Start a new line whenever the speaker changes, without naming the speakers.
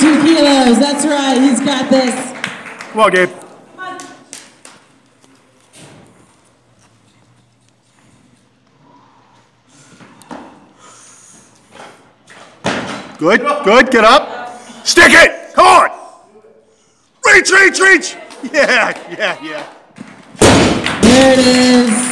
Two kilos. That's right. He's got this.
Come on, Gabe. Good, good, get up. Stick it! Come on! Reach, reach, reach! Yeah, yeah, yeah.